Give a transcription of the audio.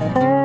Bye.